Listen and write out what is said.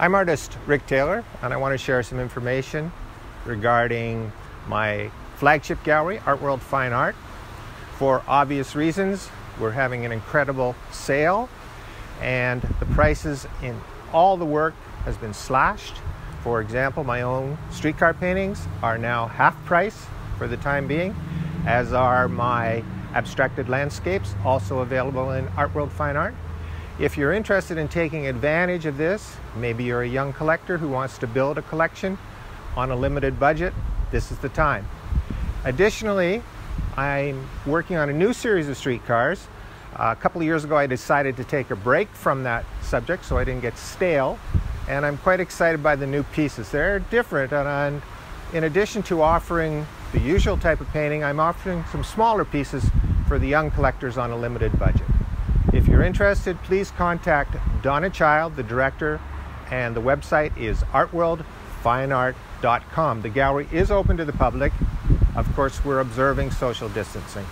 I'm artist Rick Taylor, and I want to share some information regarding my flagship gallery, Art World Fine Art. For obvious reasons, we're having an incredible sale, and the prices in all the work has been slashed. For example, my own streetcar paintings are now half price for the time being, as are my abstracted landscapes, also available in Art World Fine Art. If you're interested in taking advantage of this, maybe you're a young collector who wants to build a collection on a limited budget, this is the time. Additionally, I'm working on a new series of streetcars. Uh, a couple of years ago, I decided to take a break from that subject so I didn't get stale, and I'm quite excited by the new pieces. They're different, and in addition to offering the usual type of painting, I'm offering some smaller pieces for the young collectors on a limited budget. If you're interested, please contact Donna Child, the director, and the website is artworldfineart.com. The gallery is open to the public. Of course, we're observing social distancing.